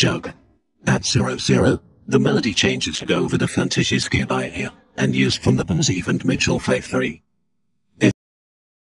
Jug. At 0 0, the melody changes to go over the Fantasy Gear by ear and used from the Perceive and Mitchell Faith 3.